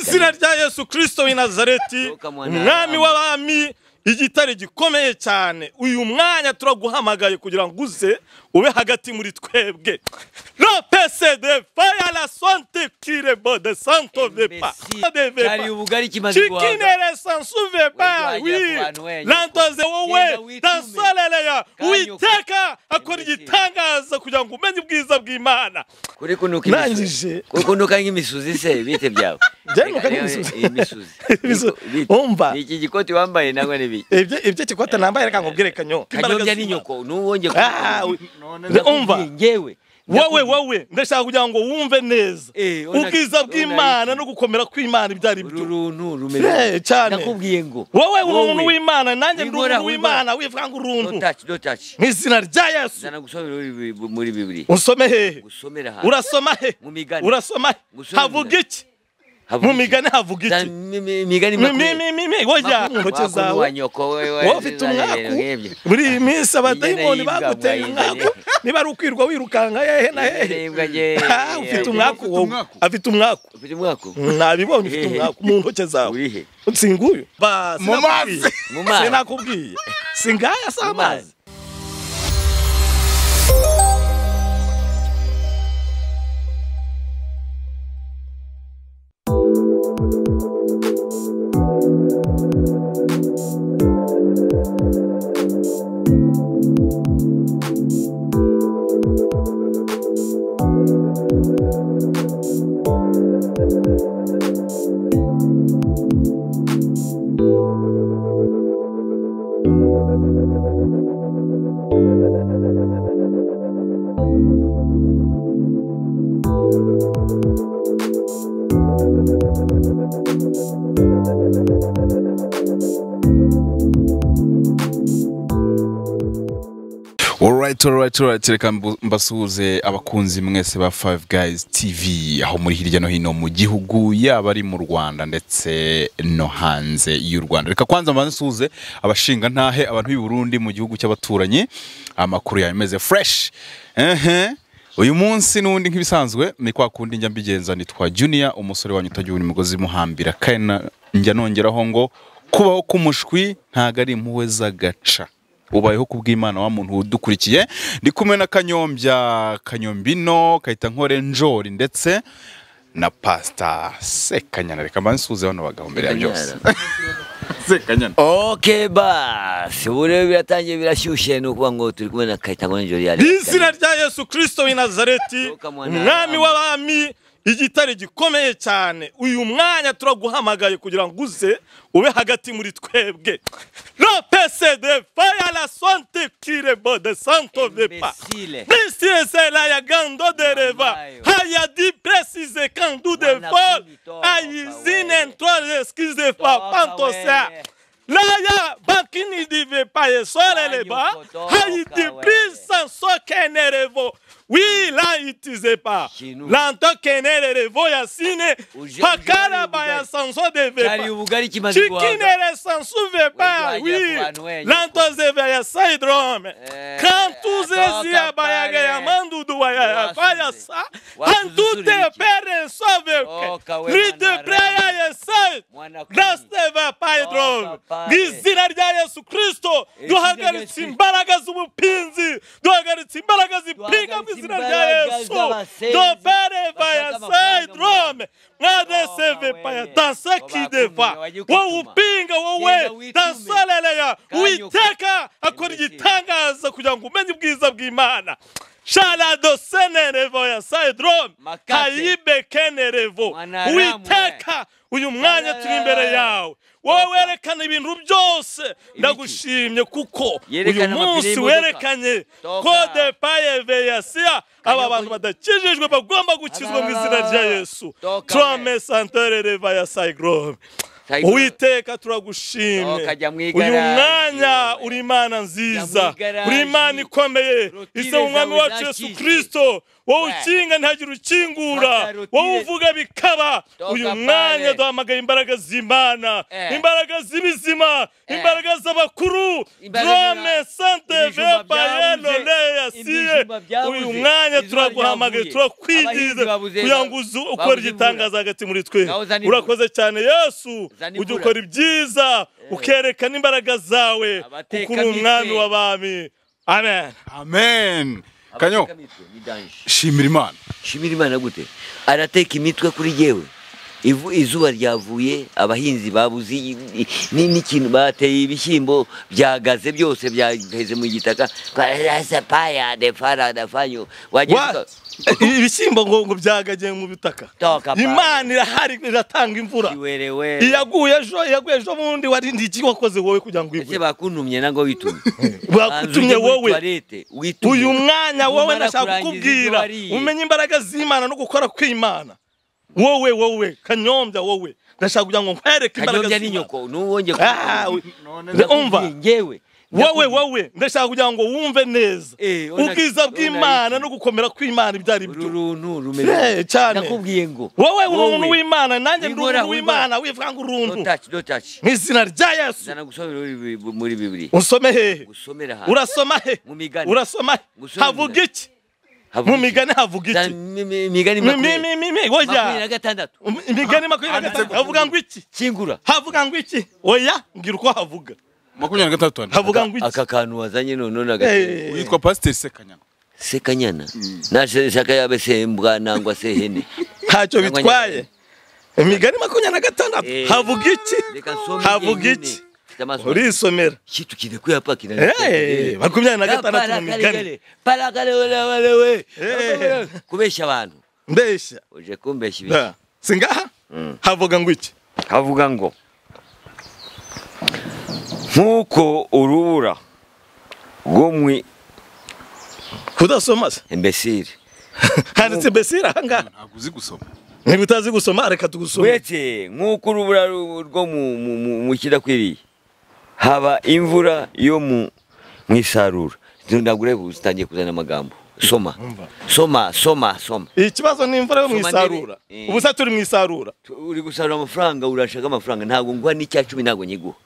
izina rya yesu kristo w'i nazareti. Umwami w'abami igitare gikomeye cyane. Uyu mwanya turaguhamagaye kugira ngo uze ube hagati muri twebwe ropese de faya la sonte kirebo de santo vepa cyari ubugari kimaze guhaga chikinere sansu vepa Wajya wi ku bantu wenyine. lantoze wowe Genda witume. dansoleleya Kanyuka. witeka akora Imbesire. igitangaza kugira ngo umenye ubwiza bw'imana kuri kunuka Ndangije. kuri kunuka nk'imisuzi se bite byawe Byanuka Reka nk'imisuzi. reba imisuzi Imisu- Bite? Umva. ni iki gikoti wambaye nangwa n'ibiki ibyo ibyo kikote nambaye reka nkubwire kanyo kanyombya ni nyoko nuwonge Ah, we- umva. Ngewe. Wowe wowe. Ndashaka kugira ngo wumve neza. Eh, ubwiza bw'imana no gukomera kw'imana ibyo ari byo cyane. wowe uri umuntu w'imana nanjye ndi umuntu w'imana wivuga ngo uruntu mu izina rya yesu. Usome hehe? Urasoma he? Urasoma he? Havuga iki? Mu iki? migani havuga Za- iki mi- mi- imigani Mi- mi- makumyabiri. mi- mi- oya mu ntoki Wakunu zawe wa nyoko wewe wowe ufite umwaku muri iyi minsi abadayimoni y'imbwa baguteye mwayizanye. umwaku niba ari ukwirwa wirukanga hehe na hehe Imbwa je- Ah, ufite umwaku Ufite wowe umwaku. afite umwaku ufite umwaku nabibonye ufite Hehe. umwaku mu ntoki zawe urihe singuyu Ba, Mu sinakubwiye. mazi. Mu mazi. sinakubwiye singaya si Mu amazi Alright, alright, alright. Reka mbasuhuze abakunzi mwese ba Five Guys TV aho muri hirya no hino mu gihugu yaba ari mu Rwanda ndetse no hanze y'u Rwanda. Reka kwanza mbanze nsuhuze abashinga ntahe abantu b'i Burundi mu gihugu cy'abaturanyi amakuru yawe meze fresh. Ehe. Uyu munsi n'ubundi nk'ibisanzwe ni kwa kundi njya mbigenza nitwa Junior umusore wanyu utagira imigozi muhambira kandi njya nongeraho ngo kubaho k'umushwi ntago ari impuhwe z'agaca ubayeho kubw'imana wa muntu udukurikiye ndi kumwe na kanyombya kanyombino kahita nkore njori ndetse na pasita sekanyana. Reka mbanze nsuhuze bano bagabo mbere ya byose. Sekanyana. Okay basi ubu rero biratangiye birashyushye ni ukuvuga ngo turi kumwe na kayitango n'ijoro yari izina rya yesu kirisito w'i nazareti umwami wa- w'abami igitare gikomeye cyane. Uyu mwanya turaguhamagaye kugira ngo uze ube hagati muri twebwe. La pcd faya la sonte kirebo de santo vepa prisiyesela ya gando de reva. Haya ah, di presize kandu de vol ayizine ntrole skize fa pantosa. laya bakini dive paye di hayidi prisanso kenerevo Oui, là, il disait pas. Lanto kenelele voya sine, pakara baya sanso deve pas. Chikinele sanso ve pas, oui. Lanto zeve ya saidrome. Kantu zezi ya baya gaya mandu duwa ya faya sa. Kantu te pere soveke. Rite preya ya said. Raste va paidrome. Nizira ya Yesu Kristo. Duhagaritse imbaraga z'ubupinzi. Duhagaritse imbaraga zipinga mu izina rya Yesu dopere vaya saidrome mwadeseve paya wajya wowe upinga wowe Genda witume. dansoleleya Kanyuka. witeka akora igitangaza kugira ngo umenye ubwiza bw'imana sharado senerevo ya saidrome kayibekenerevo hayibekenerevo witeka uyu mwanya turi imbere yawe wowe werekana ibintu byose. Ndagushimye kuko uyu munsi werekanye kode payeveyasiya ya siya aba bantu badakijijwe bagomba gukizwa mu izina rya yesu. Toka trome santere reva ya Tayibura. Uwiteka turagushimye Oh, uyu mwanya uri imana nziza. Uri imana ikomeye. Ise umwami wacu yesu kristo kirisito wowe ukinga ntihagire ukingura wowe uvuga bikaba. Uyu mwanya duhamagaye imbaraga z'imana. Eh. imbaraga z'ibizima. Eh. imbaraga z'abakuru. Drome sante byabuze. leya siye. uyu mwanya turaguhamagaye babuze- kugira ngo uze ukore babuze igitangaza hagati muri twe. Urakoze cyane yesu. Ujya ukora ibyiza ukerekana imbaraga zawe. Kuko uri umwami w'abami. Amen. Amen. Kanyo. Shimira imana shimira imana gute arateka imitwe kuri jyewe Ivu- izuba ryavuye abahinzi babuze n'ikintu bateye ibishyimbo byagaze byose byaheze mu gitaka. Paya defara dafanyo Wa- ibishyimbo ngo byagagiye mu bitaka imana irahari iratanga imvura. Iyaguye ejo iyaguye ejo bundi warindi iki wakoze wowe kugira ngo igwe? Bakuntumye nango witumye? Bakutumye wowe. uyu mwanya wowe ndashaka kukubwira. umenye imbaraga z'imana no gukora kw'imana. Wowe wowe kanyombya wowe. Ndashaka kugira ngo nkwereke imbaraga kanyombya z'imana. n'inyoko nuwonge Ah, we- umva ngewe wowe wowe ndashaka kugira ngo wumve neza. Eh, ubwiza bw'imana no gukomera kw'imana ibyo ari byo. Eh, cyane. nakubwiye ngo wowe uri umuntu w'imana nanjye ndi umuntu w'imana wivuga ngo uruntu mu izina rya yesu. Muri bibiri usome hehe? Urasoma he? Urasoma he? Havuga iki? Mu migani havuga iki mi- mi- imigani Mi- mi- makumyabiri na gatandatu. Imigani makumyabiri na gatanu havuga ngo iki kingura havuga ngo iki oya mbwira uko havuga makumyabiri na gatatu hano. havuga ngo iki aka kantu wazanye none nagateye Eh, witwa pasiteri sekanyana. Sekanyana. Nashaka yabe sembwa nangwa se hene. Ntacyo bitwaye. Imigani makumyabiri na gatandatu. Eh, havuga iki havuga iki Amaso urisomera kitu kidekuye hapa kina Eh, makumyabiri na gatandatu mu migani. parakale wale wale we. Eh. kubeshya abantu mbeshya uje kumbeshya ibi Ah, si ngaha havuga ngo iki havuga ngo nk'uko urubura rwo mu kudasoma se imbesire handitse mbesire ahangaha ntabwo uzi gusoma niba utazi gusoma reka tugusome uretse nk'uko urubura ru- rwo mu- mu- mu- mu kidakwiriye haba imvura yo mu isarura. Ntabwo ureba zitangiye kuzana amagambo. Soma. Soma soma soma. Ikibazo ni imvura yo mu isarura. Ndebe. ubu se turi mu isarura. Uri gusarura amafaranga urashaka amafaranga. Ntabwo nguha n'icya cumi ntabwo nyiguha.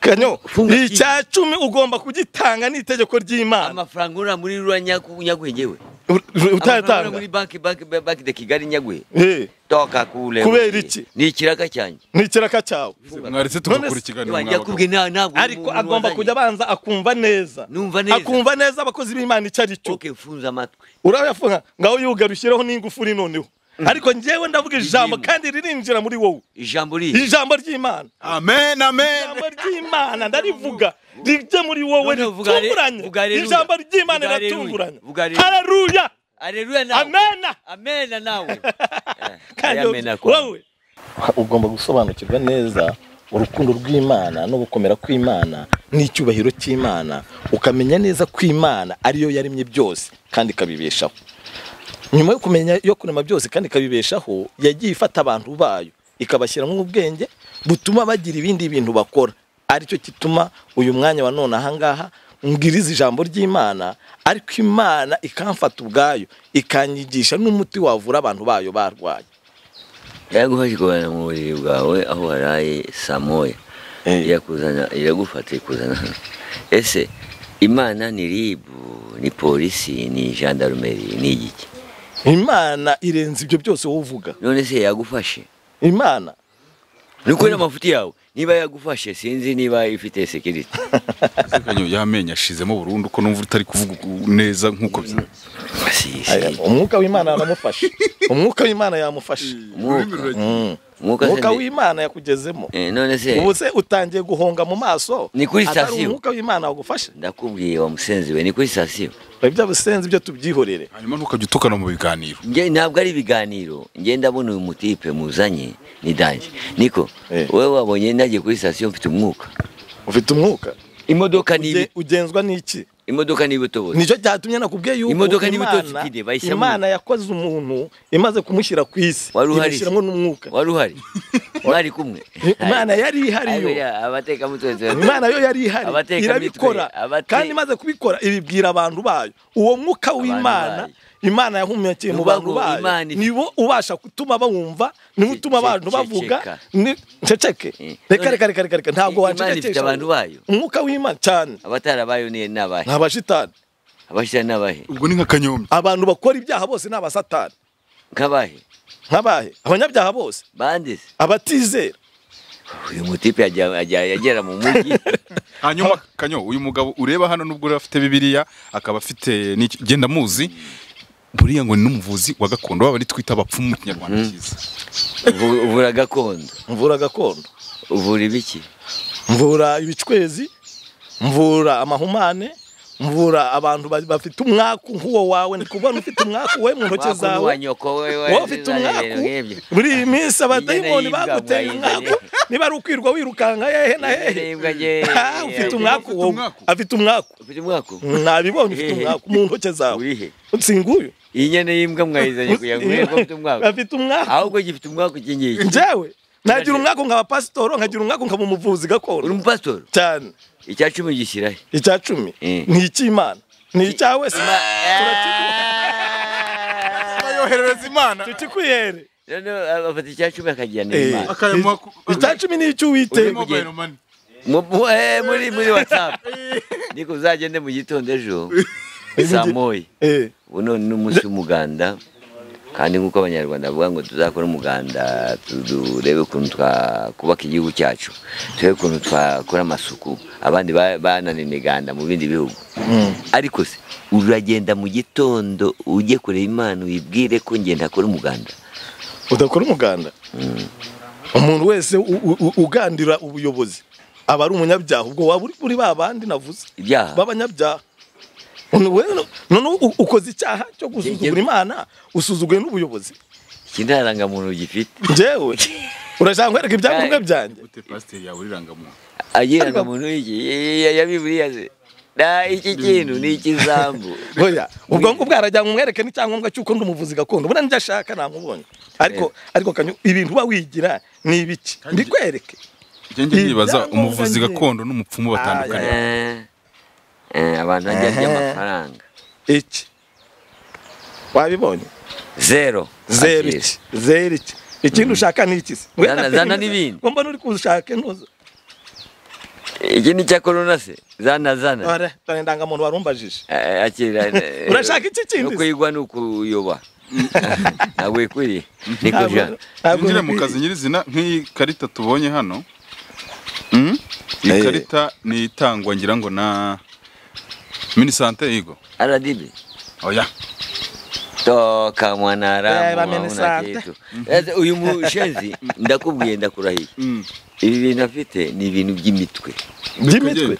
Kanyo icya cumi ugomba kugitanga n'itegeko ry'imana. Amafaranga ura muri rura nyagu- nyaguhe ngewe U- u- Amafaranga ura utayatanga muri banki banki banki de kigali nyaguhe Eh, toka kule Kubera iki? ni ikiraka cyanjye. Ni ikiraka cyawe. Mwaretse tugakora ikiganiro ntabwo ariko agomba kujya abanza akumva neza. Akumva neza abakozi b'imana icyo ari cyo. Okay funza amatwi. Urayafunga. Ngaho yuga ushyireho n'ingufuri noneho ariko njyewe ndavuga ijambo kandi ririnjira muri wowe. Ijambo riri ijambo ry'imana. Amen amen. Ijambo ry'imana ndarivuga. Rijye muri wowe ritunguranye. ijambo ry'imana riratunguranye. nawe amena. Amena nawe kandi amena kwa wowe. Ugomba gusobanukirwa neza urukundo rw'imana no gukomera kw'imana n'icyubahiro cy'imana. Ukamenya neza ko imana ariyo yaremye byose kandi ikabibeshaho. Nyuma yo kumenya yo kurema byose kandi ikabibeshaho yagiye ifata abantu bayo. Ikabashyiramo ubwenge butuma bagira ibindi bintu bakora. Aricyo gituma uyu mwanya wa none ahangaha mbwiriza ijambo ry'imana ariko imana ikamfata ubwayo ikanyigisha n'umuti wavura abantu bayo barwaye. Yagufashe kubana mu buriri bwawe aho waraye saa moya Eh. iragufata ikuzana hano ese imana ni ribu ni polisi ni gendarmerie ni igiki imana irenze ibyo byose wowe uvuga. None se yagufashe? Imana. Ni ukuri amafuti yawe? Niba yagufashe sinzi niba ifite sekanyo y'amenyo ashizemo burundu ko numva utari kuvuga neza nk'uko umwuka w'imana yaramufashe. Umwuka w'imana yamufashe. Umwuka w'imana yakugezemo. Eh, none se ubu se utangiye guhonga mu maso. Ni kuri atari sitasiyo. umwuka w'imana wagufashe. Ndakubwiye wa musenzi we ni kuri sitasiyo. Ibyo busenzi byo tubyihorere. Hanyuma ntukajya utukana mu biganiro. Ntabwo ari ibiganiro. Nge ndabona uyu mutipe muzanye ni danje. Niko Eh. wowe wabonye nagiye kuri sitasiyo mfite umwuka. Ufite umwuka? Imodoka ni Uge- ugenzwa n'iki? Imodoka ni ibitobotsi ni cyo cyatumye nakubwiye yuko Imodoka n'ibitotsi kide, bayishyiramo. imana yakoze umuntu imaze kumushyira ku isi. Wari uhari. Imushyiramo n'umwuka. Wari uhari. Mwari kumwe. Imana yari ihari Ariko yo ya, abatekamutwe tuba- imana yo yari ihari. Irabikora. kandi imaze kubikora ibibwira abantu bayo. Uwo mwuka w'imana. Imana yahumekeye mu bantu bayo nibo ubasha gutuma bawumva nibo utuma abantu bavuga ceceke Eh. reka reka reka reka reka. Ntabwo wacecekesha abantu bayo. Umwuka w'imana cyane. Abatarabayo ni n'abahe? Ni abashitani abashyira n'abahe? Ubwo ni nka kanyombya abantu bakora ibyaha bose ni abasatani. Nk'abahe? Nk'abahe. Abanyabyaha bose. Bande se? Abatizera. Uyu mutipe yagera mu mujyi. Hanyuma kanyo uyu mugabo ureba hano nubwo rero afite bibiliya akaba afite genda muzi. Buriya ngo ni n'umuvuzi wa gakondo baba twita abapfumu mu kinyarwanda cyiza. Uvu- uvura gakondo. Mvura gakondo. Uvura ibiki? Mvura ibicwezi. Mvura amahumane. Mvura abantu ba- bafite umwaku nk'uwo wawe. Ndi kubona ufite umwaku we mu ntoki zawe. wowe ufite umwaku? iyi minsi abadayimoni baguteye umwaku? Niba ari ukwirwa wirukanka hehe na hehe Ah, ufite umwaku wowe afite umwaku. Nabibonye ufite umwaku mu ntoki zawe. Urihe? Singuyu iyi nyene y'imbwa mwayizanye kugira ngo urebe ko ufite umwaku afite umwaku ahubwo gifite umwaku iki ngiki njyewe nagira umwaku nkaba pasitoro nkagira umwaku nkaba umuvuzi uri gakondo umupasitori cyane icya cumi gishyirahe icya cumi ni icy'imana ni icya wese yoherereza imana tutikwihere noneho afata icya cumi akajyana Eh. imana akayamuha icya cumi ni icy'uwiteka eh, muri muri whatsapp. Niko uzagende mu gitondo ejo saa moya Eh, ubu none ni umunsi w'umuganda kandi nk'uko abanyarwanda bavuga ngo tuzakora umuganda turebe ukuntu twakubaka igihugu cyacu turebe ukuntu twakora amasuku abandi ba- bananiwe imiganda mu bindi bihugu. Ariko se uragenda mu gitondo ujye kureba imana uyibwire ko ngenda akora umuganda. Udakora umuganda? Umuntu wese ugandira ubuyobozi aba ari umunyabyaha ubwo waba uri ba bandi navuze? Ibyaha. B'abanyabyaha None we- noneho u- ukoze icyaha cyo gusuzugura imana usuzuguye n'ubuyobozi. Iki nta rangamuntu gifite? Njyewe urashaka nkwereka ibyangombwa byanjye. Ute pasiteri yawe agira rangamuntu ya bibiliya se. Na iki kintu ni ikisambu oya ubwo ngubwo arajyana umwereke n'icyangombwa cy'uko ndi umuvuzi gakondo. Ubona n'ibyo ashaka namubonye. Ariko ariko kanyu ibintu uba wigira ni ibiki? Mbikwereke. njye Ibyangombwa umuvuzi gakondo n'umupfumu batandukanye. Eh, eh, abantu bajya Ehe. ry'amafaranga iki? Wabibonye? Zero. Akira. iki? Zeru iki? Ikindi ushaka ni iki? Se Zana- zana n'ibindi. ngo mbona uri kushaka intuzo iki ni cya korona se? Zana zana. Ore dore indangamuntu warumbajije. Eh, akira eh, Urashaka iki kindi? se? kuyigwa ni ukuyoba ntabwo wikwiriye niko Ntabwo- jean ntabwo twinjire mu kazi nyirizina nk'iyi karita tubonye hano. Mm? iyi Eh. karita ni itangwa ngira ngo na minisante yigo rdb oya toka mwanaramu Sasa uyu mushenzi ndakubwiye ndakurahiye Mm. ibi bintu afite ni ibintu by'imitwe. By'imitwe.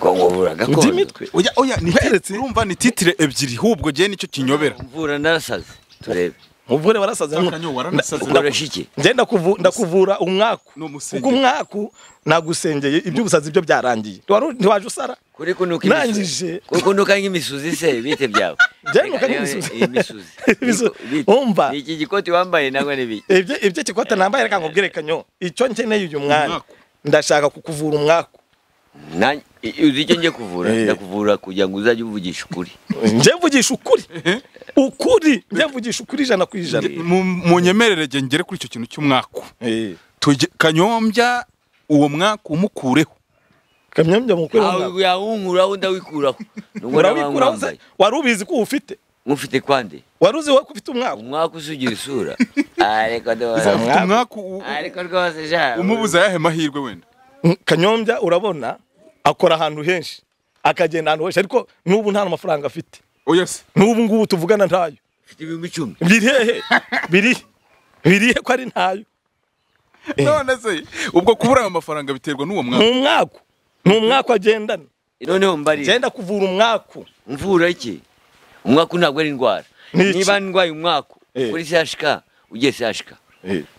Ko ngubura gakondo. By'imitwe? Oya oya ni urumva ni titire ebyiri hubwo gihe ni cyo kinyobera. Mvura narasaze. Turebe. Warasaze waranasaze. ukoresha iki njye ndakuvu- ndakuvura umwaku. Ni kuko umwaku nagusengeye iby'ubusazi byo byarangiye. Ntiwaje usara. Kuri kunuka Ndangije. kuri kunuka nk'imisuzi se bite byawe? Njye nuka Reka, nk'imisuzi. Umva. ni iki gikoti wambaye nangwa n'ibiki ibyo ibyo kikote nambaye reka nkubwire kanyo. Icyo nkeneye uyu mwanya. Ndashaka kukuvura umwaku. Uzi icyo ngiye kuvura Eh. ndakuvura kugira ngo uzajye uvugisha ukuri. Njye mvugisha ukuri? Ukuri? Njye mvugisha ukuri ijana ku ijana. Mu- munyemerere nge ngere kuri icyo kintu cy'umwaku. Eh, kanyombya uwo mwaku umukureho. Kamyambya mukuru w'umwaku. yawunkuraho ndawikuraho? Wambaye. Wari ubizi ko uwufite nk'ufite kwande? Wari uzi ko ufite umwaku? Umwaka usugira isura. Ariko ufite u- ariko rwose umubuza ayahe mahirwe wenda? Kanyombya urabona? Akora ahantu henshi akagenda ahantu henshi. Ariko n'ubu nta mafaranga afite. Se n'ubu ngubu tuvugana ntayo. Ufite ibihumbi icumi. Biri hehe biri biri he ko ari ntayo? None se ubwo kubura ayo mafaranga biterwa n'uwo ni mwaku umwaku. Ni umwaku agendana. Noneho mbarira genda kuvura umwaku. Mvura iki? Umwaku ntabwo ari indwara. Ni niba ndwaye umwaku Eh. kuri sashika ugiye sashika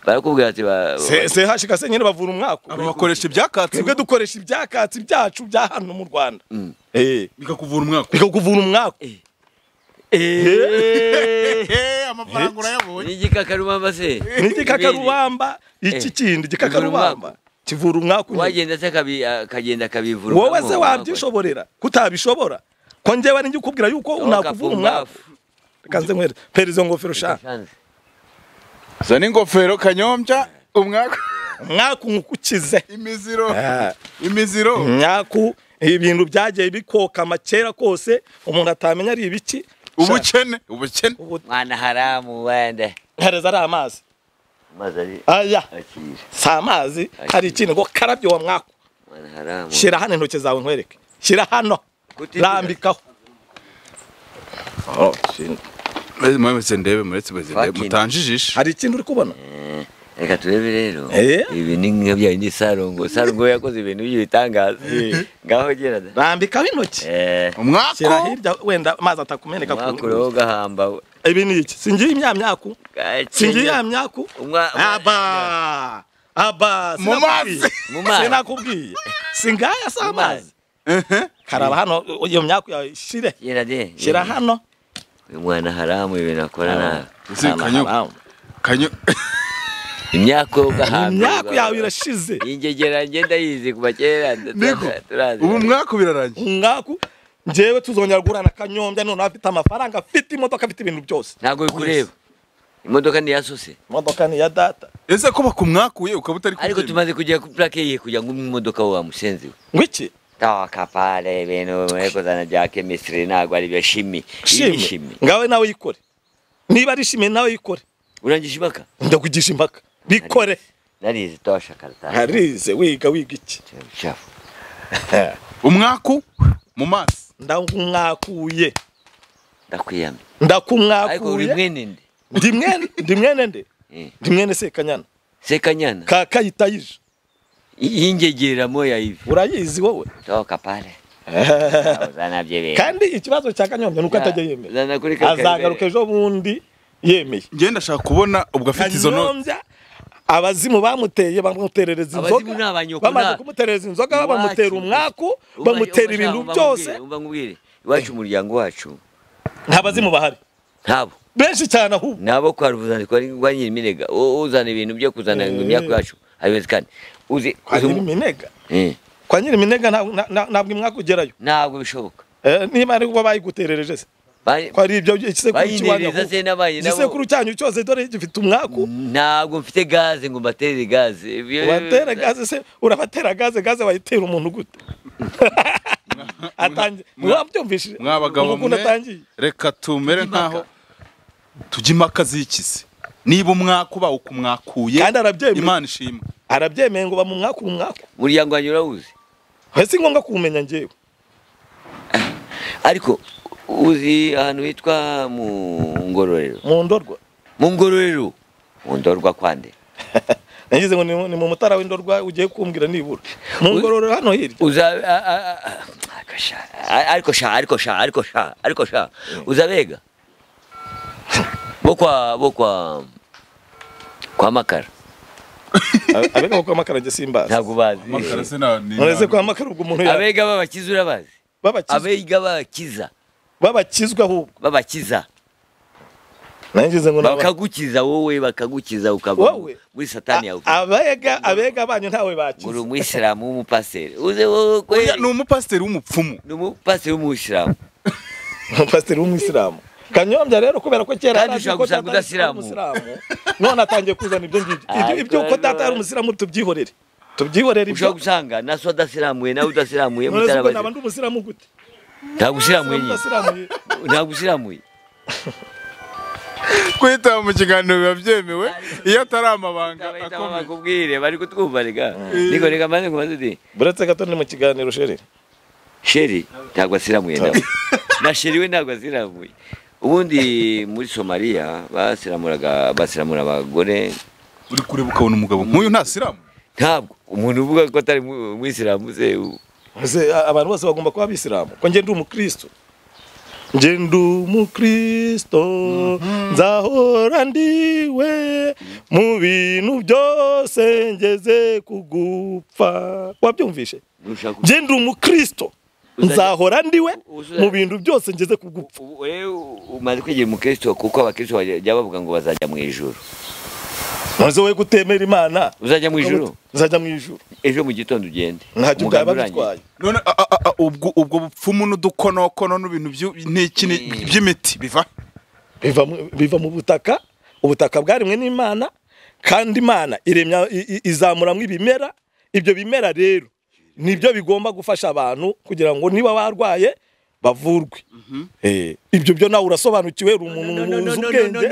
barakubwira ati ba- se hashika se nyine bavura umwaku aba bakoresha ibyakatsi. Twebwe dukoresha ibyakatsi byacu bya hano mu rwanda. Eh, bikakuvura umwaku bikakuvura umwaku Eh. amafaranga urayabonye n'igikakarubamba se. N'igikakarubamba. Iki Eh, kindi igikakarubamba kivura umwaku nyine. wagenda se akagenda akabivura wowe se wabyishoborera kutabishobora? Ko njyewe ninjye ukubwira yuko nakuvura umwaku reka nze nkwere pera izo ngofero sha zana ingofero kanyombya umwaka nkukukize imiziro. Ah. imiziro. Umwaku ibintu byagiye bikokama kera kose umuntu atamenya ari ibiki. Ubukene. Ubukene. Ubu- mwana haramu wende. Hereza ari amazi. Aya. si amazi hari ikintu ngo karabye uwo mwaku. Mwana haramu. Shyira hano intoki zawe nkwereke shyira hano. Rambikaho. Ndebe muretse ndebe. Fucking. mutanjijisha hari ikintu uri kubona? Reka turebe rero. Eh? ibi ni nka bya bindi sarongo sarongo yakoze ibintu by'ibitangaza. Ngaho gera da rambikaho intoki. Eh. Shyira umwaka hirya wenda amazi atakumeneka ku mwakureho gahamba ibi ni iki? Singiye imyamyaku singiye ya myaku Umwa- aba! Aba! Mu mazi. Mu mazi. sinakubwiye. Singaya si amazi? karaba hano iyo myaku yawe shire. Shyira hano. Uyu mwana haramu ibintu akora nabi kanyo kanyo imyaka imyaku yawe irashize. Ingegera ngenda yizi kuva kera turazi ubu umwaka birarangiye umwaku? Njyewe tuzongera guhura kanyombya noneho afite amafaranga afite imodoka afite ibintu byose. Ntabwo bikureba imodoka ni yasose imodoka ni iya data. Ese ko bakumwakuye ukaba utari ariko kubyemera? tumaze kugera kuri plake ye kugira ngo umpe imodoka wo wamusenzi we. Ngo iki? Toka pale ibintu muri kuzana bya kemisitiri ntabwo ari byo shimi shime ngawe nawe yikore? Niba ari shime nawe yikore? Urangije impaka ndakugisha impaka bikore? Narizi tosha karatasi harize wiga wiga iki umwaku mu maso ndamwakuye ndakwiyamye ariko uri ndakumwakuye mwene nde ndi mwene ndi? Mwene nde? Eh, ndi mwene sekanyana sekanyana ka kayitayije yingegera moya hivi. Urayizi wowe toka pale. Bintu kandi ikibazo cya kanyombya nuko atajya ka azagaruka ejo bundi yemeye ngenda ndashaka kubona ubwo afite izo no kanyombya abazimu bamuteye bamuterereza Abazimu inzoga bamaze kumuterereza inzoga bamutera umwaku bamutera ibintu byose. nkubwire, umva nkubwire iwacu umuryango wacu. Nta bazimu bahari. Ntabo benshi cyane ahubwo nabo kwa ruvuzani kwa nyiriminega U- uzana ibintu byo kuzana ngo imyaka yacu. Abiwezekane uzi kwa nyiriminega Eh, kwa nyiriminega nta- nta- nta- ntabwo imwaka ugerayo? Ntabwo bishoboka. Eh, niba ari bo bayiguterereje se. Ba- ko ari ibyo igisekuru nabo igisekuru cyanyu cyose dore gifite umwaku? Ntabwo mfite gaze ngo mbatere gaze. Watera gaze se urabatera gaze gaze wayitera umuntu gute? Atangiye wabyumvishije mwabagabo ukuntu mwe reka tumere nkaho tujya impaka zikize niba umwaku bawukumwakuye kandi arabyemeye. Imana ishimwe arabyemeye ngo bamumwaku umwaku. Umuryango wanyu urawuzi si ngombwa kuwumenya njyewe. Ariko uzi ahantu hitwa mu ngororero. Mu ndorwa. Mu ngororero. Mu ndorwa kwande nagize ngo ni- mu mutara w'indorwa ugiye kumbwira nibura. Mu ngororero hano hirya. Uza a- a- a- a- ariko sha ariko sha ariko sha ariko sha ariko sha. Uzabega bo kwa bo kwa kwa makara abega bo kwa makara njye simba. Ntabwo bazi makara sina na ni ureze kwa makara ubwo umuntu ya- abega b'abakiza urabazi babakizwa abega b'abakiza babakizwa ahubwo b'abakiza nagize ngo bakagukiza wowe bakagukiza ukaba Wowe? muri satani yawe abega abega banyu ntawe uri bakiza umuyisilamu w'umupasiteri uze wowe ni umupasiteri w'umupfumu ni umupasiteri w'umwisilamu umupasiteri w'umwisilamu kanyombya rero kubera ko kera Kandi ushobora ko gusanga umusilamu, none atangiye kuzana ibyo ngibyo Ibyo- iby'uko data ari umusilamu tubyihorere. Tubyihorere ibyo. ushobora gusanga na so adasiramuye nawe udasiramuye naba mutarabazi ndi umusilamu gute? Ntabwo usiramuye nyine udasiramuye ntabwo usiramuye kwitaba mu kiganiro biba byemewe iyo atari amabanga akomeye. bakubwire bari kutwumva rega. Niko reka maze ngo uti buretse gato ni mu kiganiro sheri sheri ntabwo asiramuye nawe. Na sheri we ntabwo asiramuye ubundi muri somaliya basiramuraga basiramura abagore. Uri kureba ukabona umugabo nk'uyu nta siramu? Ntabwo. Umuntu uvuga ko atari mu- umuyisilamu se abantu bose bagomba kuba abisilamu. Ko njye ndi umukristo njye ndi umukristo nzahora ndiwe mu bintu byose ngeze kugupfa. Wabyumvishe? Nushaka njye ndi umukristo nzahora ndiwe Uzajya- mu bintu byose ngeze ku gupfa. umaze kwigira umukristo kuko abakristo bajya bavuga ngo bazajya mu ijuru. Maze wowe gutemera imana. Uzajya mu ijuru? Nzajya mu ijuru. Ejo mu gitondo ugende. Ntacyo byaba bitwaye none a- a- a- ubwo ubwo bupfumu n'udukonokono n'ibintu ni- by'imiti biva? Biva mu- butaka. Ubutaka bwarimwe n'imana. Kandi imana iremya i- i- izamuramwo ibimera. Ibyo bimera rero ni byo bigomba gufasha abantu kugira ngo niba barwaye bavurwe Eh, ibyo byo nawe urasobanukiwe uri umuntu uzi ubwenge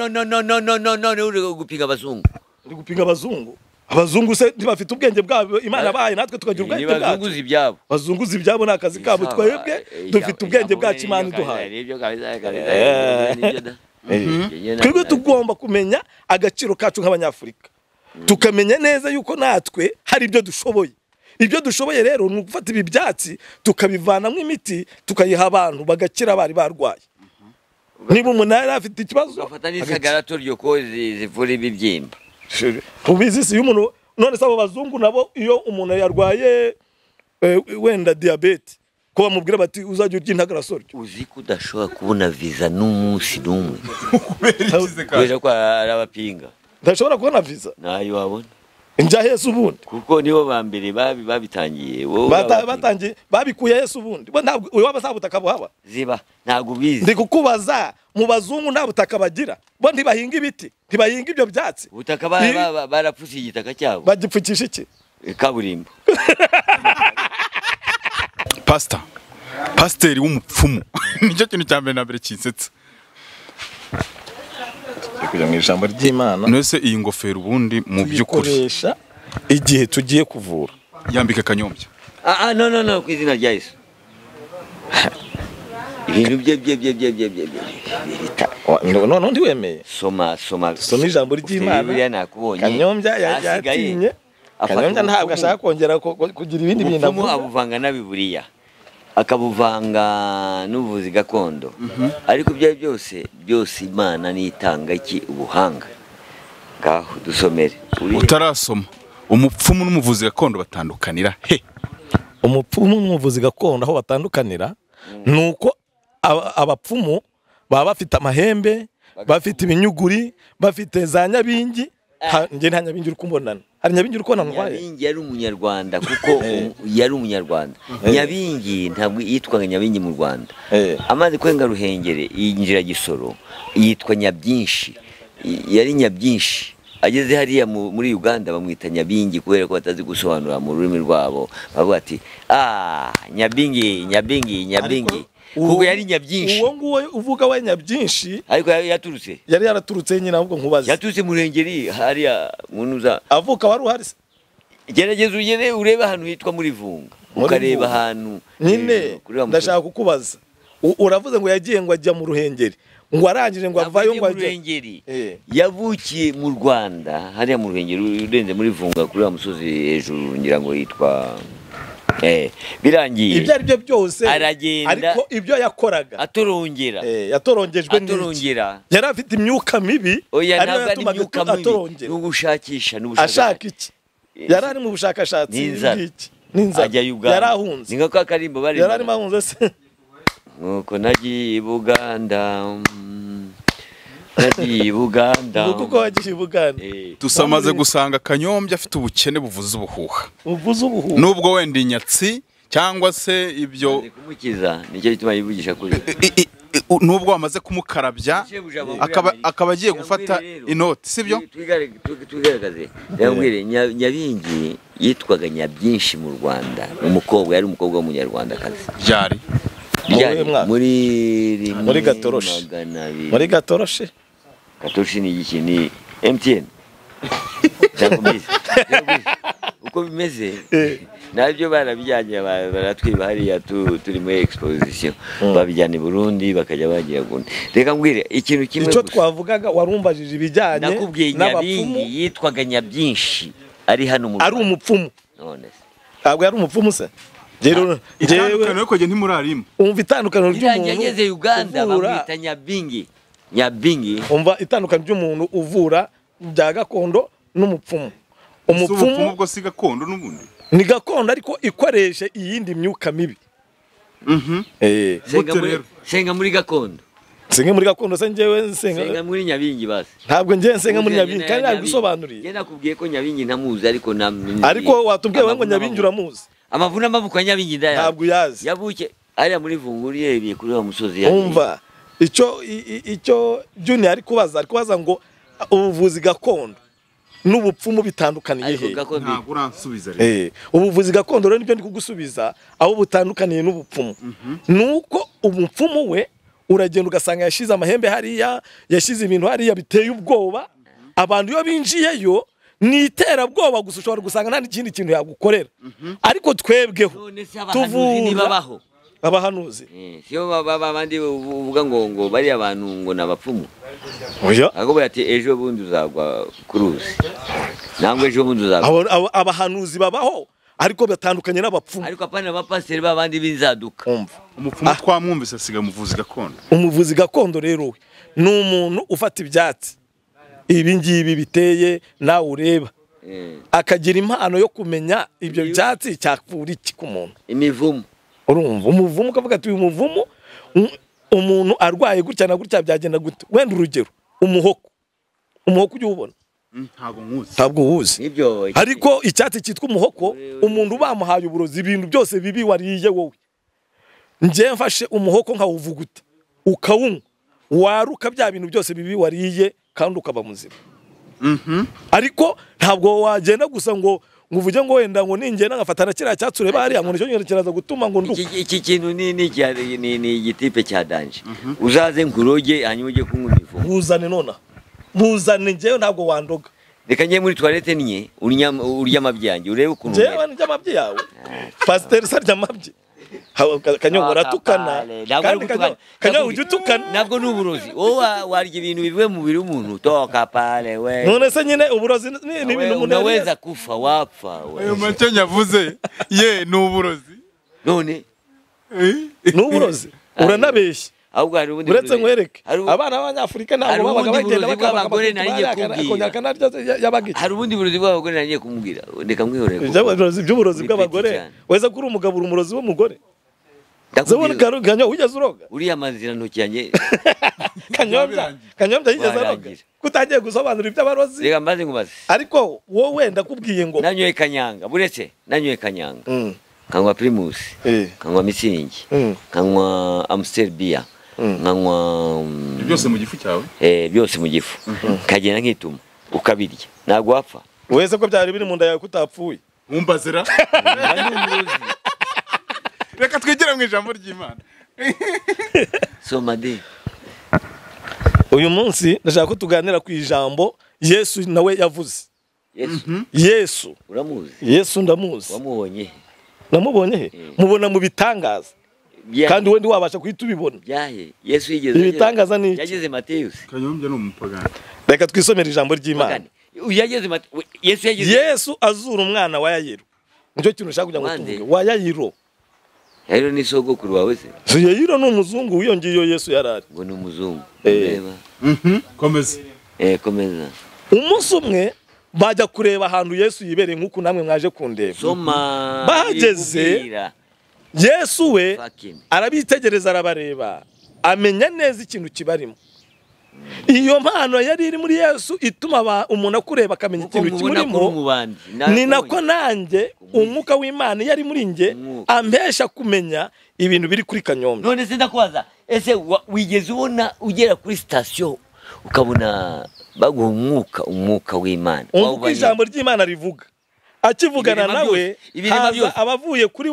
uri gupinga abazungu uri gupinga abazungu abazungu se ntibafite ubwenge bwabo imana bahaye natwe tukagira ubwenge bwacu ntibazunguza ibyabo bazunguza ibyabo ni akazi kabo twebwe dufite ubwenge bwacu imana iduhaye twebwe tugomba kumenya agaciro kacu nk'abanyafurika tukamenya neza yuko natwe hari ibyo dushoboye ibyo dushoboye rero ni ugufata ibi byatsi tukabivanamo imiti tukayiha abantu bagakira bari barwaye. Niba umuntu yari afite ikibazo ugafata n'isagarato ryo ko zi- zivura ibibyimba. Ubizi si iyo umuntu none se abo bazungu nabo iyo umuntu yarwaye eh, wenda diyabete ko bamubwira bati uzajya urya intagarasoryo. Uzi ko udashobora kubona viza n'umunsi n'umwe? Kubera ko ari abapinga. Ntashobora kubona viza ntayo wabona? Njya hese ubundi kuko nibo ba mbere babi- babitangiye batangiye babikuye hese ubundi bo ntabwo iwabo nta butaka buhaba ziba ntabwo ubizi. Ndi kukubaza mu bazungu nta butaka bagira. Bo ntibahinga ibiti ntibahinga ibyo byatsi. Ubutaka ba- Ni- ba- ba- barapfuse igitaka cyabo. Bagipfukisha iki? Kaburimbo. Pasita pasiteri w'umupfumu. Nicyo kintu cya mbere na mbere kinsetsa kujya mu ijambo ry'imana. None se iyi ngofero ubundi mu by'ukuri. Tuyikoresha igihe tugiye kuvura. Yambika akanyombya ah ah, no no no ku izina rya yesu. Ibintu bye bye bye bye bye bye noneho ntiwemeye soma soma. Soma ijambo ry'Imana. kanyombya yatinye. Kanyombya ntabwo ashaka kongera ku- ku- kugira ibindi bintu abuvanga na biburiya akabuvanga n'ubuvuzi gakondo. Ariko ibyo ari byose byose imana nitanga iki? Ubuhanga. Ngaho dusomere. Utarasoma. Umupfumu n'umuvuzi gakondo batandukanira he? Umupfumu n'umuvuzi gakondo aho batandukanira ni uko aba- abapfumu baba bafite amahembe bafite ibinyuguri bafite za nyabingi. Nta nyabingi uri kumbonana. Hari nyabingi uri kubona ntwaye nyabingi yari umunyarwanda kuko um- yari umunyarwanda. Nyabingi ntabwo yitwaga nyabingi mu rwanda. Eh. amaze kwenga ruhengeri yinjira gisoro yitwa nyabyinshi yari nyabyinshi ageze hariya mu- muri uganda bamwita nyabingi kubera ko batazi gusobanura mu rurimi rwabo. Bavuga ati ah nyabingi nyabingi nyabingi. Kuko yari nyabyinshi uwo nguwo uvuga we nyabyinshi ariko yaturutse. yari yaraturutse nyine ahubwo nkubaze. Yaturutse mu ruhengeri hariya munuza avuka wari uhari se? Gerageza ugere urebe ahantu hitwa muri vunga. Ukareba ahantu nyine musozi. ndashaka kukubaza. Uravuze ngo yagiye ngo ajya mu ruhengeri. Ngo arangije ngo avayo ngo ruhengeri. Eh. yavukiye mu rwanda hariya mu ruhengeri urenze muri vunga kuri wa musozi hejuru ngira ngo yitwa eh, birangiye. Ibyo ari byo byose Aragenda. ariko ibyo yakoraga. Aturongera eh, yatorongejwe n'iki? Yari afite imyuka mibi oya ariyo ntabwo ari yatumaga imyuka mibi. atorongera. Ni ugushakisha ashaka iki? Yari ari mu bushakashatsi. Bw'iki n'inzara. yari ahunze ni nka kwa karimbo bari yari arimo ahunze se nuko nagiye i buganda nagiye i buganda. Ni kuko wagiye i buganda. Eh, dusamaze gusanga akanyombya afite ubukene buvuza ubuhuha. Uvuze ubuhuha. Nubwo wenda inyatsi cyangwa se ibyo kumukiza ni cyo gituma yivugisha kuri nubwo wamaze kumukarabya akaba agiye gufata inoti Twigare- twi- twigaragaze Nya- nyabingi yitwaga nyabyinshi mu rwanda. Ni umukobwa yari umukobwa w'umunyarwandakazi. Byari muri rimwe Muri Gatoroshi. Gatoroshi ni igiki ni mtn uko bimeze? Eh. na byo barabijyanye ba- baratwiba hariya tu- turi muri exposition. Babijyana i burundi bakajya bagira gundi reka mbwire ikintu kimwe icyo gusa. twavugaga warumbajije ibijyanye nakubwiye nyabingi yitwaga nyabyinshi ari hano mu ari umupfumu. None se. Ntabwo yari umupfumu se? Itandukaniro njyewe ariko njye ntimurarimo umva itandukaniro irangiye ry'umuntu ageze uganda bamwita nyabingi. nyabingi umva itandukanye by'umuntu uvura bya gakondo n'umupfumu. Umupfumu ubwo si gakondo n'ubundi? Ni gakondo ariko ikoresha iyindi myuka mibi. Mhm. Eh. Senga muri gakondo. Senga muri gakondo se ngewe nsenga senga muri nyabingi basi. Ntabwo ngewe nsenga muri nyabingi kandi nagusobanuriye ngewe nakubwiye ko nyabingi ntamuzi ariko na ariko watubwiye ngo nyabingi uramuzi. Amavu n'amaboko ya nyabingi ndayazi ntabwo uyazi. Yabuke ariya muri vunguri ibiye kuri wa musozi umva icyo icyo junior ari kubaza ari kubaza ngo ubuvuzi gakondo n'ubupfumu bitandukaniye he? Ntabwo uransubiza rero. Eh, ubuvuzi gakondo rero ni byo ndi kugusubiza aho butandukaniye n'ubupfumu. Mhm. Nuko umupfumu we uragenda ugasanga yashyize amahembe hariya yashyize ibintu hariya biteye ubwoba. Abantu iyo binjiyeyo ni iterabwoba gusa ushobora gusanga nta n'ikindi kintu yagukorera. Mhm. Ariko twebweho. Tuvura abahanuzi. Eh, Iyo baba abandi uvuga ngo ngo bari abantu ngo ni abapfumu. Ahubwo ati eh, ejo bundi uzagwa ku ruzi. Ntabwo ejo bundi uzagwa. Abahanuzi babaho ariko batandukanye n'abapfumu. Ariko apana abapasiteri b'abandi b'inzaduka. Umupfumu ah. twamwumvise asiga umuvuzi gakondo. Umuvuzi gakondo rero we. Ni umuntu ufata ibyatsi. Ibi ngibi biteye nawe ureba. Eh. Akagira impano yo kumenya ibyo byatsi cyakura iki ku muntu? Imivumu urumva umuvumo ukavuga ati uyu muvumo um, umuntu arwaye gutya na gutya byagenda gute? Wenda urugero umuhoko umuhoko ujya uwubona? Mm, ntabwo uwuzi. Ariko icyatsi cyitwa umuhoko umuntu bamuhaye uburozi ibintu byose bibi wariye wowe. Njye mfashe umuhoko nkawuvuguta ukawunywa. Waruka bya bintu byose bibi wariye kandi ukaba muzima. Mhm. Ariko ntabwo wagenda gusa ngo ngo uvuge ngo wenda ngo ningenda ngafatana kiriya cyatsure bariya ngo ni cyo kiraza gutuma ngo nduke iki kintu ni igitipe cya danje. Mhm. Uzaze nkuroge hanyuma ujye kunywa uniforme muzane nona. Muzane njyewe ntabwo wandoga. Reka njye muri tuwarete niye urya amabyi yanjye urebe ukuntu njyewe nirya amabyi yawe. Pasiteri sarya amabyi kanyobora ah, atukana kandi kanyobora ujya utukana ntabwo ni uburozi wowe warya ibintu bivuye mu mubiri w'umuntu toka pale we. None se nyine uburozi ni ibintu umuntu unaweza kufa wapfa we. Ayo make yavuze ye ni uburozi none eh? ni uburozi uranabeshya ahubwo hari ubundi uretse nkwereke abana b'abanyafurika ntabwo babaga bagenda bw'abagore nanjye kubwira hari ubundi burozi bw'abagore nanjye kumubwira reka mwihorere iby'uburozi by'uburozi bw'abagore. weza ko uri umugabo uri umurozi w'umugore. Kanyombya wigeze uroga uriya mazirantoki yanjye kanyombya kanyombya yigeze aroga kutagiye gusobanura ibyo abarozi reka mbaze nkubaze ariko wowe wenda akubwiye ngo nanyoye kanyanga. Buretse nanyoye kanyanga. Mm. Kanywa pirimusi eh. kanywa mitsingi. Mm. Kanywa amusiteri biya nkanywa mm, byose mu gifu cyawe? Eh, byose mu gifu. Kagenda nkituma ukabirya. Ntabwo wapfa. Wese ko byari biri mu nda yawe ko utapfuye reka twigire mu ijambo ry'imana. Soma de uyu munsi ndashaka ko tuganira ku ijambo yesu nawe yavuze. Yesu. Yesu. Uramuzi? Yesu ndamuzi. Wamubonye he? namubonye he? Mm. mubona mu bitangaza? Kandi we ntiwabasha guhita ubibona. Yesu yigeze Ibitangaza ni iki? yageze mateyusi kanyombya ni umupagani. Reka twisomere ijambo ry'imana. Yesu azura umwana wa yayiro. Nicyo kintu ushaka kugira ngo tuvuge wa yayiro. Rero ni sogokuru wawe se? So yayiro ni umuzungu wiyongeye iyo yesu yari ari. Ngo ni umuzungu. Eh. reba komeza. Eh komeza. Umunsi umwe bajya kureba ahantu yesu yibereye nk'uko namwe mwaje kundeba. Soma Bahageze. Yesu we arabitegereza arabareba. Amenya neza ikintu kibarimo. Iyo mpano yari iri muri yesu ituma umuntu akureba akamenya ikintu kimurimo. ni nako nanjye umwuka w'imana iyo ari muri Umwuka. ambesha kumenya ibintu biri kuri kanyombya none se ndakwaza ese wigeze ubona ugera kuri sitasiyo ukabona baguha umwuka umwuka w'imana? Wawubanye? ijambo ry'imana rivuga. Akivugana nawe haza abavuye kuri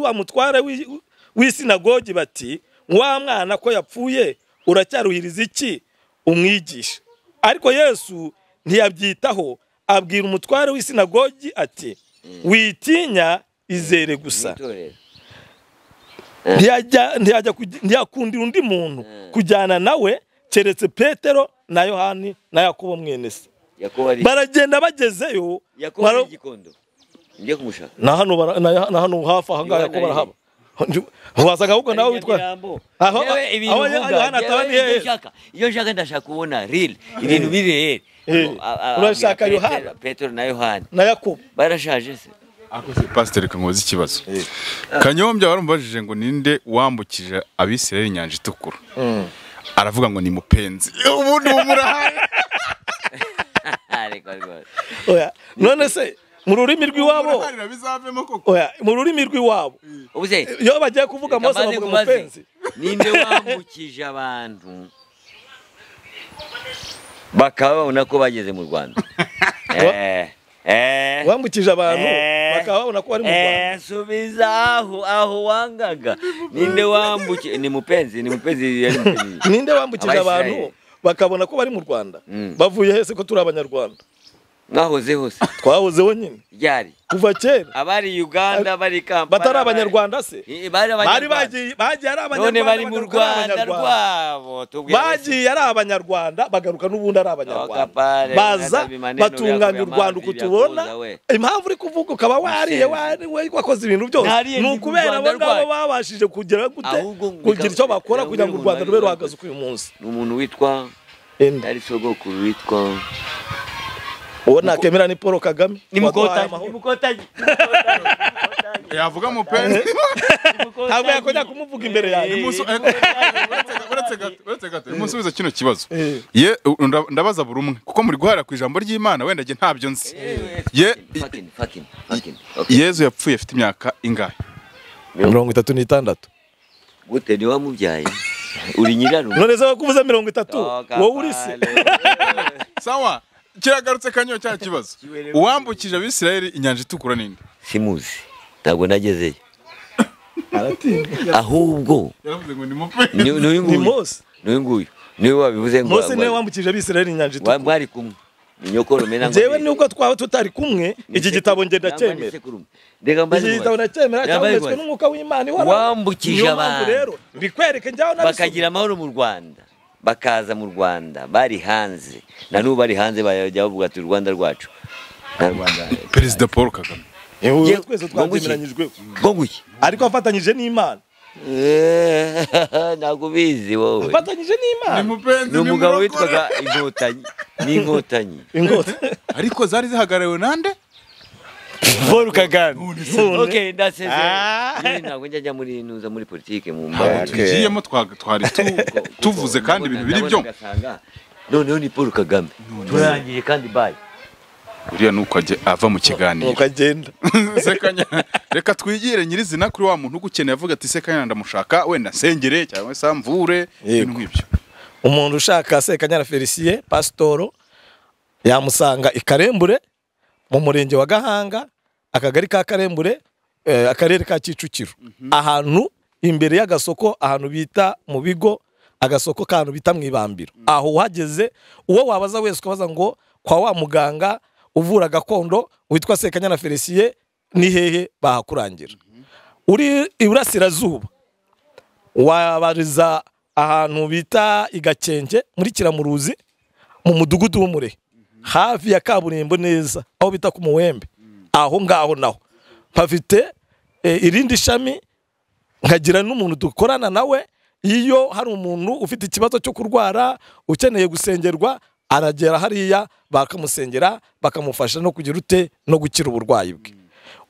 wa mutware w'i- w'isinagogi bati wa mwana ko yapfuye uracyaruhiriza iki? Umwigisha. Ariko yesu ntiyabyitaho. Abwira umutware w'isinagogi ati witinya izere gusa. Ntiyajya ntiyajya kugi- ntiyakundira undi muntu. Mm. kujyana nawe keretse petero na yohani na yakobo mwene se. Baragenda bagezeyo na hano hano hafi aha ngaha Yohana yakobo arahaba wasanga ahubwo nawe witwa. Aho- Yohana ataba ni hehe? iyo nshaka ndashaka kubona real. Ibintu biri real Eh, urashaka Yohana? Petero- na yohani na yakobo barashaje se. Pasiteri kankoze ikibazo. Kanyombya waramubajije ngo ninde wambukije abisirayeli inyanja itukura? Aravuga ngo ni mupenzi. Ubundi oya none se mu rurimi rw'iwabo. Oya mu rurimi rw'iwabo. Iyo bagiye kuvuga mose bavuga umupenzi ninde wambukije abantu? Bakaba babona ko bageze mu rwanda. Eh, eh. wambukije abantu Eh. bakaba babona ko bari mu rwanda. Eh, subiza aho aho wangaga. Ninde wambukije ni mupenzi ni mupenzi ninde wambukije abantu bakabona ko bari mu rwanda. Mm. bavuye hese ko turi abanyarwanda. Mwahoze hose. Twahozeho nyine ryari? Kuva kera. Abari uganda bari kampala batari abanyarwanda se? Eh, bari bagiye bagiye ari abanyarwanda none bari mu rwanda rwabo bagiye ari abanyarwanda bagaruka n'ubundi ari abanyarwanda. baza batunganya u rwanda uko tubona impamvu uri kuvuga ukaba wariye wakoze ibintu byose. Ni ukubera abo ngabo babashije kugera gute? Kugira icyo bakora kugira ngo u rwanda rube ruhagaze uko uyu munsi. Ni umuntu witwa yari sogokuru witwa uwo nakemera ni paul kagame. Ni waduhaye mukotanyi amahoro. ni mukotanyi yavuga mupenzi. Ntabwo yakongera kumuvuga imbere eh, uretse ga- uretse gato uretse gato musubize kino kibazo. Eh. ye ndabaza buri umwe kuko muri guhara ku ijambo ry'imana wenda njye ntabyo nzi. Ye Fucking, fucking, fucking. Okay. yezu yapfuye afite imyaka ingahe? Mirongo itatu n'itandatu. Gute ni wamubyaye uri nyirarume none se wakuvuze mirongo itatu. Oh, wowe uri se. sawa. Kiragarutse kanyo cya kibazo. Uwambukije abisirayeli inyanja itukura ninde simuzi. Ntabwo nagezeyo ahubwo ngo ni mupenzi ni ni uyu ni nguyu. Mose. Ni uyu nguyu. Niwe wabivuze ngo mose ni we wambukije abisirayeli inyanja itukura. mwari kumwe. Ni nyokoro mena ngo nubwo twaba tutari kumwe iki gitabo ngenda cyemera. Reka mbaze iki gitabo cyahumetswe ni n'umwuka w'imana ihoraho Wambukije abantu. rero mbikwereke njyaho bakagira amahoro mu rwanda. Bakaza mu rwanda bari hanze. Na n'ubu bari hanze bajya bavuga ati u rwanda. Rwacu perezida paul kagame. Yewe Ye- twese ngo twabyemeranyijweho ngo nguki ariko afatanyije n'imana. Eh, ntabwo ubizi wowe. Afatanyije n'imana. Ni umugabo witwaga inkotanyi. Ni inkotanyi. Ariko zari zihagarariwe nande? Paul kagame. Ok ndasezeye Ah. Ntabwo njya muri nuza muri politike mu mbaraga tugiyemo twa- twari tu- tuvuze kandi ibintu biri byo. noneho ni paul kagame. Turangije kandi bayi uriya ni uko ajya ava mu kiganiro. Ukagenda sekanya reka twigire nyirizina kuri wa muntu ugukeneye avuga ati sekanya ndamushaka wenda nsengere cyangwa se amvure. Ibintu nk'ibyo. Umuntu ushaka sekanyara felicien pasitoro yamusanga i karembure mu murenge wa gahanga akagari ka karembure eh, akarere ka kicukiro. Ahantu imbere y'agasoko ahantu bita mu bigo agasoko k'ahantu bita mu ibambiro. Aho uhageze uwo wabaza wese ukabaza ngo kwa wa muganga uvura gakondo witwa sekanyana felicien ni hehe bahakurangira? Uri iburasirazuba. Wabariza ahantu bita i Gakenke muri kiramuruzi mu mudugudu w'umure hafi ya kaburimbo neza aho bita ku muwembe aho ngaho naho. Mpafite eh, irindi shami nkagira n'umuntu dukorana nawe iyo hari umuntu ufite ikibazo cyo kurwara ukeneye gusengerwa aragera hariya bakamusengera bakamufasha no kugira ute no gukira uburwayi bwe.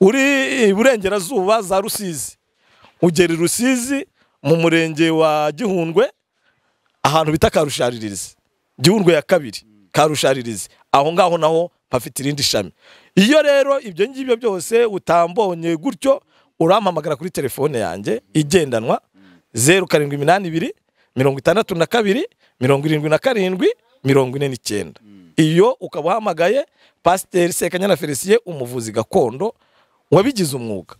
Uri iburengerazuba za rusizi. Ugera i rusizi mu murenge wa gihundwe ahantu bita karusharirizi gihundwe ya kabiri karusharirizi aho ngaho naho hafite irindi shami. Iyo rero ibyo ngibyo byose utambonye gutyo urampamagara kuri telefone yanjye igendanwa zeru karindwi iminani ibiri mirongo itandatu na kabiri mirongo irindwi na karindwi mirongo ine n'icyenda. Iyo ukaba uhamagaye pasiteri sekanyana felicien umuvuzi gakondo wabigize umwuga.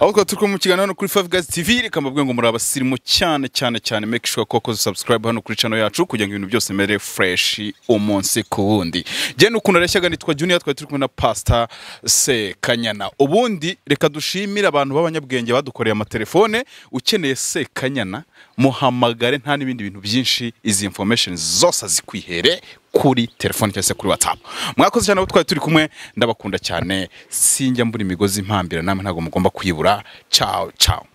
Aho twari turi mu kiganiro hano kuri Five Guys TV reka mbabwire ngo muri abasirimu cyane cyane cyane. Make sure ko wakoze subscribe hano kuri channel yacu kugira ngo ibintu byose bimere fresh umunsi ku wundi. Njye n'ukuntu areshyaga nitwa Junior twari turi kumwe na Pastor Sekanyana. Ubundi reka dushimire abantu b'abanyabwenge badukoreye amatelefone ukeneye Sekanyana muhamagare nta n'ibindi bintu byinshi izi information zose azikwihere kuri telefone cyangwa se kuri whatsapp. Mwakoze cyane abo twari turi kumwe ndabakunda cyane. Sinjya mbura imigozi impambira namwe ntabwo mugomba kuyibura ciao ciao.